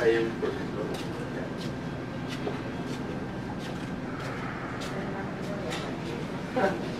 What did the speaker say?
I am professional. Yeah.